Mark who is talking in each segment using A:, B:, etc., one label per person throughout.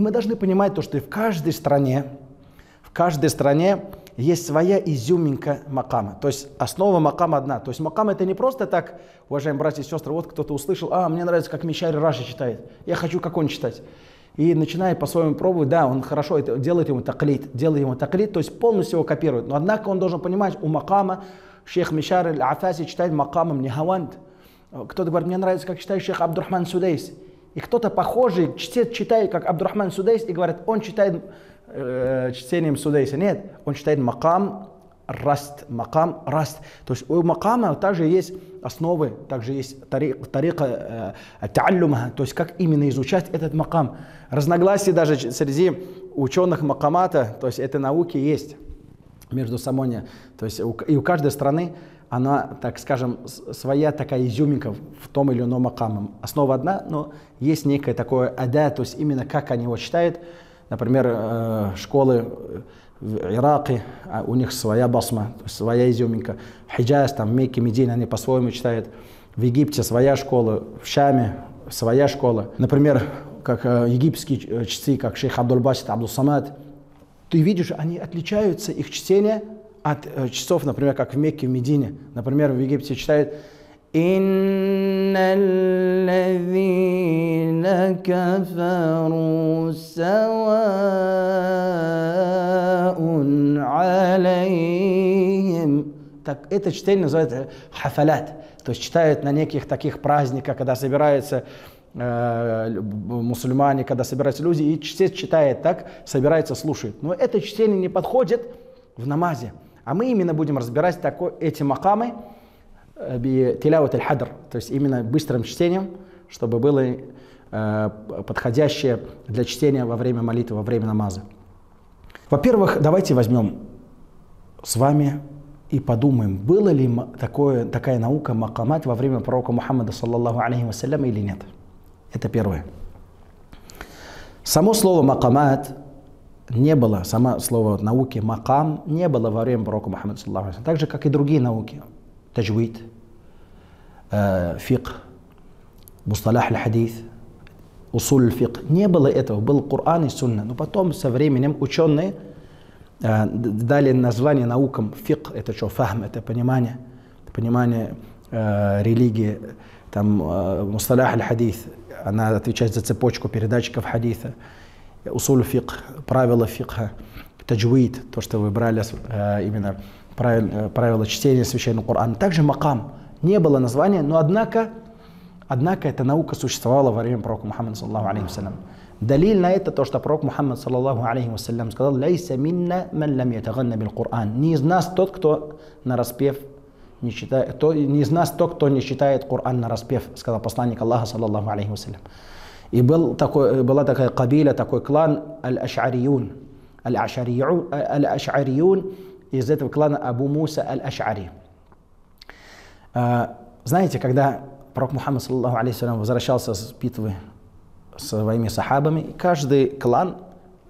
A: И мы должны понимать то, что и в каждой стране, в каждой стране есть своя изюминка макама. То есть основа макама одна. То есть макам это не просто так, уважаемые братья и сестры, вот кто-то услышал, а, мне нравится, как Мишарь Раши читает, я хочу, как он читать. И начинает по-своему пробовать, да, он хорошо это делает ему таклит, делает ему таклит, то есть полностью его копирует. Но однако он должен понимать, у макама шейх Мишар Аль-Афаси читает макамом Нихаванд. Кто-то говорит, мне нравится, как читает шейх Абдурахман Судейс. И кто-то похожий чтец читает, как Абдурахман Судейс, и говорит, он читает э, чтением Судейса. Нет, он читает макам раст, макам раст. То есть у макама также есть основы, также есть тарика э, то есть как именно изучать этот макам. Разногласия даже среди ученых макамата, то есть этой науки есть между самой, то есть и у каждой страны она, так скажем, своя такая изюминка в том или ином макаме. Основа одна, но есть некое такое ада, то есть именно как они его читают. Например, э, школы в Ираке, а у них своя басма, своя изюминка. Хиджаз, там, Мекки, Медина, они по-своему читают. В Египте своя школа, в Шаме своя школа. Например, как э, египетские э, чтцы, как шейх Абдул-Басит, Абдул-Самад, ты видишь, они отличаются, их чтение от э, часов, например, как в Мекке, в Медине. Например, в Египте читают إن الذين كفروا سواء عليهم так, это чтение называется хафалят. То есть читают на неких таких праздниках, когда собираются э, мусульмане, когда собираются люди, и чтец читает так, собирается, слушает. Но это чтение не подходит в намазе. А мы именно будем разбирать такой, эти макамы э, тиляват аль-хадр, то есть именно быстрым чтением, чтобы было э, подходящее для чтения во время молитвы, во время намаза. Во-первых, давайте возьмем с вами и подумаем, было ли такое, такая наука макамат во время пророка Мухаммада, саллаллаху алейхи вассаляма, или нет. Это первое. Само слово макамат не было, само слово науки макам не было во время пророка Мухаммада, алейхи так же, как и другие науки. Таджвид, э, фикх, мусталях аль-хадис, усуль фикх. Не было этого, был Коран и Сунна. Но потом со временем ученые э, дали название наукам фикх, это что, фахм, это понимание, понимание э, религии, там э, мусталях аль-хадис, она отвечает за цепочку передатчиков хадиса, усуль фикх, правила фикха, таджвид, то, что вы брали э, именно правил, э, правила чтения священного Корана. Также макам. Не было названия, но однако, однако эта наука существовала во время пророка Мухаммада, саллаху алейхи. Далиль на это то, что пророк Мухаммад, саллаху алейхи вассалям, сказал, «Лейса минна ман лам ятаганна бил Коран». Не из нас тот, кто на распев не читает, то, не из нас тот, кто не читает Коран на распев, сказал посланник Аллаха, саллаху алейхи вассалям. И был такой, была такая кабиля, такой клан Аль-Аш'ариюн. Аль-Аш'ариюн из этого клана Абу Муса Аль-Аш'ари. А, знаете, когда пророк Мухаммад, саллаху алейхи возвращался с битвы своими сахабами, каждый клан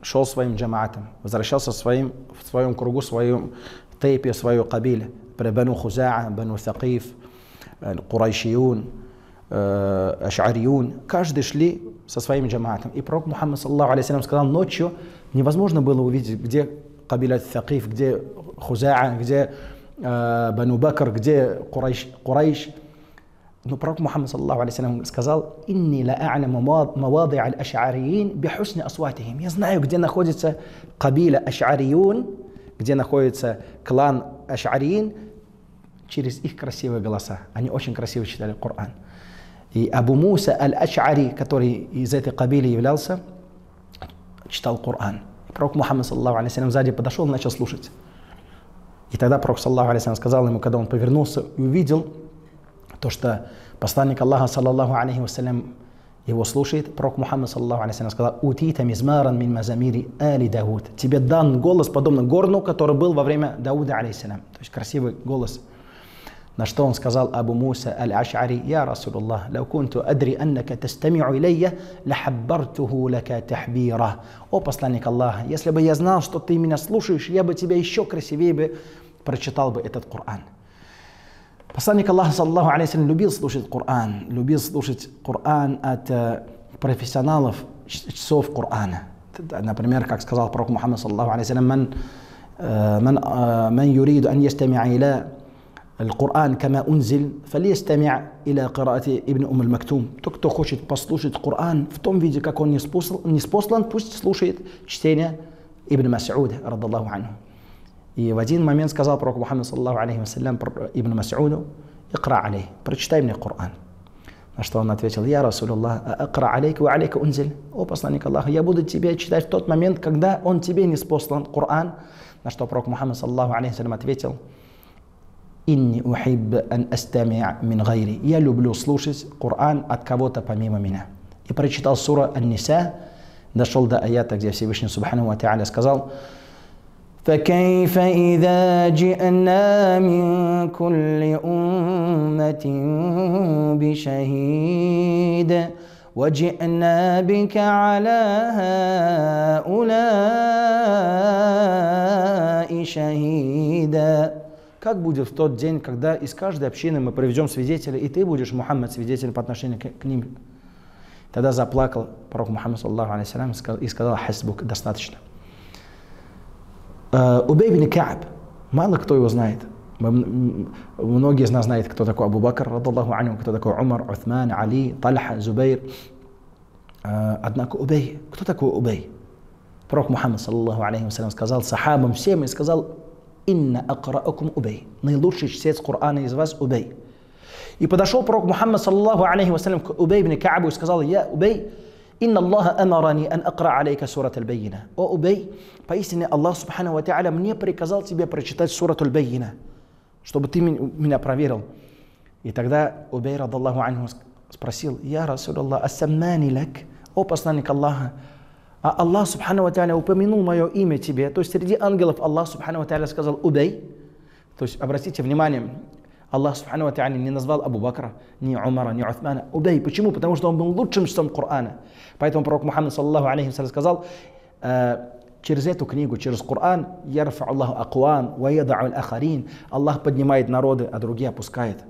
A: шел своим джамаатом, возвращался своим, в своем кругу, в своем тейпе, в свою кабиле. Бану Хузаа, Бану Thaqif, Курайшиюн, Аш'ариюн. Каждый шли со своим джамаатом. И пророк Мухаммад, саллаху алейхи сказал, ночью невозможно было увидеть, где кабиля Thaqif, где Хузаа, где э, Бану Бакр, где Курайш. Курайш. Но пророк Мухаммад саллаху алейhi сказал, «Инни ла а'ламу мавади аль-аш'ариин бихусни асватихим». Я знаю, где находится кабиля аш'ариюн, где находится клан аш'ариин, через их красивые голоса. Они очень красиво читали Коран. И Абу Муса аль-Аш'ари, который из этой кабили являлся, читал Коран. Пророк Мухаммад, саллаху алейhi сзади подошел и начал слушать. И тогда Пророк, саллаху алейhi сказал ему, когда он повернулся и увидел то, что посланник Аллаха, саллаху алейхи вассалям, его слушает, Пророк Мухаммад, саллаху алейхи сказал, «Утита мизмаран мин мазамири али Дауд». Тебе дан голос, подобно горну, который был во время Дауда, алейхиссалям. То есть красивый голос. На что он сказал Абу Муса Аль-Аш'ари, «Я, Расул Аллах, лау кунту адри аннака тастамиу илейя, лахаббартуху лака тахбира». «О, посланник Аллаха, если бы я знал, что ты меня слушаешь, я бы тебя еще красивее бы прочитал бы этот Коран». Посланник Аллаха, саллаху алейхи любил слушать Коран, любил слушать Коран от профессионалов часов Корана. Например, как сказал пророк Мухаммад, саллаху алейхи «Ман, ман, ман юриду ан ястамиа иля القرآن كما أنزل فليستمع إلى قراءة ابن أم المكتوم. Тот, кто хочет послушать Коран в том виде, как он не спослан, не спослан пусть слушает чтение Ибн Мас'уда, радаллаху анху. И в один момент сказал пророк Мухаммад, саллаху алейхи вассалям, Ибн Мас'уду, «Икра алей, прочитай мне Коран». На что он ответил, «Я Расул Аллах, акра алейка ва алейка унзиль». О, посланник Аллаха, я буду тебе читать в тот момент, когда он тебе не спослан, Коран. На что пророк Мухаммад, саллаху алейхи ответил, «Инни ухибб ан астами'а мин гайри». Я люблю слушать Коран от кого-то помимо меня. И прочитал сура Ан-Ниса, дошел до аята, где Всевышний Субхану Ва Та'аля сказал, فكيف إذا جئنا من كل أمة بشهيد وجئنا بك على هؤلاء شهيدا Как будет в тот день, когда из каждой общины мы проведем свидетеля, и ты будешь, Мухаммад, свидетелем по отношению к, к ним? Тогда заплакал пророк Мухаммад, саллаху алейхи и сказал, хасбук, достаточно. Э, Убей бин Кааб, мало кто его знает. Многие из нас знают, кто такой Абу Бакр, анhu, кто такой Умар, Уthман, Али, Тальха, Зубейр. Э, однако Убей, кто такой Убей? Пророк Мухаммад, саллаху алейхи сказал сахабам всем и сказал, инна акраакум убей. Наилучший чтец Корана из вас убей. И подошел пророк Мухаммад, саллаллаху алейхи вассалям, к Убей ибн Каабу и сказал, я, Убей, «Инна Аллаха амарани ан акра алейка сурат аль-байина». «О, Убей, поистине Аллах Субхану Ва Та'аля мне приказал тебе прочитать сурат аль-байина, чтобы ты меня проверил». И тогда Убей, радаллаху анху, спросил, «Я, Расул Аллах, ассаммани лак?» «О, посланник Аллаха, а Аллах Субхану Ва упомянул мое имя тебе. То есть среди ангелов Аллах Субхану Ва сказал «Убей». То есть обратите внимание, Аллах Субхану Ва не назвал Абу Бакра, ни Умара, ни Уthмана. Убей. Почему? Потому что он был лучшим чтом Корана. Поэтому пророк Мухаммад, саллаху алейхи сказал, «Э, через эту книгу, через Коран, ярфа Аллаху акуан, ва ахарин. Аллах поднимает народы, а другие опускает.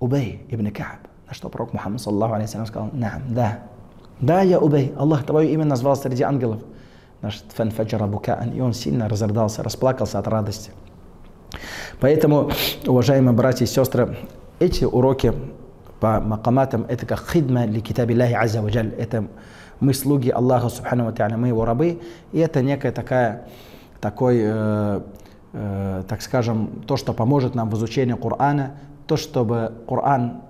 A: Убей ибн Кааб. На что пророк Мухаммад, саллаху алейхи сказал, «Наам, да, да, я Убей. Аллах твое имя назвал среди ангелов. Наш фанфаджара букаан. И он сильно разрыдался, расплакался от радости. Поэтому, уважаемые братья и сестры, эти уроки по макаматам, это как хидма ли китаби Аллахи Азza. Это мы слуги Аллаха Субхану Ва мы его рабы. И это некая такая, такой, э, э, так скажем, то, что поможет нам в изучении Корана, то, чтобы Коран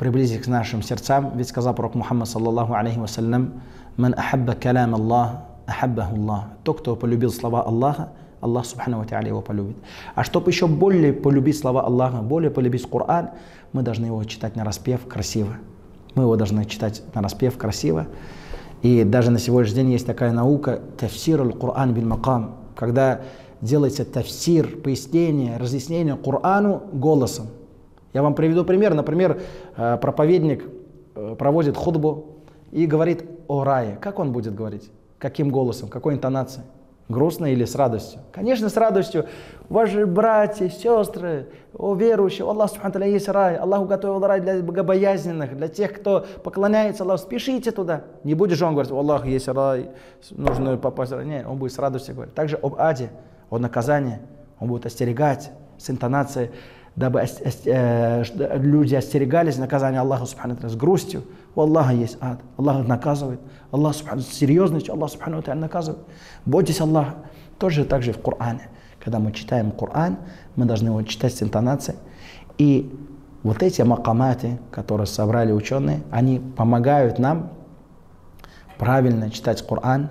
A: приблизить к нашим сердцам. Ведь сказал пророк Мухаммад, саллаллаху алейхи вассалям, «Ман ахабба калам Аллах, ахаббаху Аллах». Тот, кто полюбил слова Аллаха, Аллах Субхану Ва его полюбит. А чтобы еще более полюбить слова Аллаха, более полюбить Коран, мы должны его читать на распев красиво. Мы его должны читать на распев красиво. И даже на сегодняшний день есть такая наука тафсир аль-Кур'ан бин макам, когда делается тафсир, пояснение, разъяснение Корану голосом. Я вам приведу пример. Например, э, проповедник э, проводит худбу и говорит о рае. Как он будет говорить? Каким голосом? Какой интонацией? Грустно или с радостью? Конечно, с радостью. Ваши братья, сестры, о верующие, Аллах Субхану есть рай. Аллах уготовил рай для богобоязненных, для тех, кто поклоняется Аллаху. Спешите туда. Не будешь он говорить, Аллах есть рай, нужно попасть в рай. Нет, он будет с радостью говорить. Также об аде, о наказании. Он будет остерегать с интонацией, дабы э, люди остерегались наказания Аллаха Субхану с грустью. У Аллаха есть ад. Аллах наказывает. Аллах Субхану серьезность, Аллах Субхану наказывает. Бойтесь Аллаха. Тоже так же в Коране. Когда мы читаем Коран, мы должны его читать с интонацией. И вот эти макаматы, которые собрали ученые, они помогают нам правильно читать Коран,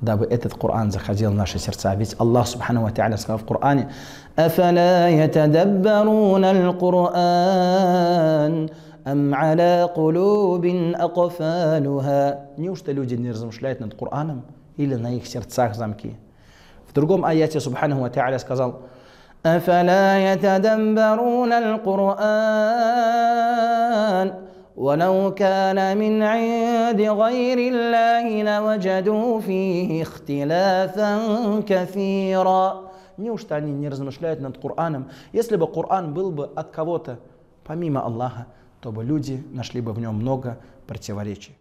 A: дабы этот Коран заходил в наши сердца. Ведь Аллах Субхану Ва Та'аля сказал в Коране, «Афаля ятадаббаруна al-Qur'an, ам аля кулубин акфалуха». Неужто люди не размышляют над Кораном или на их сердцах замки? В другом аяте Субхану Ва Та'аля сказал, أفلا يتدبرون القرآن ولو كان من عند غير الله لوجدوا فيه اختلافا كثيرا Неужто они не размышляют над Кораном? Если бы Коран был бы от кого-то, помимо Аллаха, то бы люди нашли бы в нем много противоречий.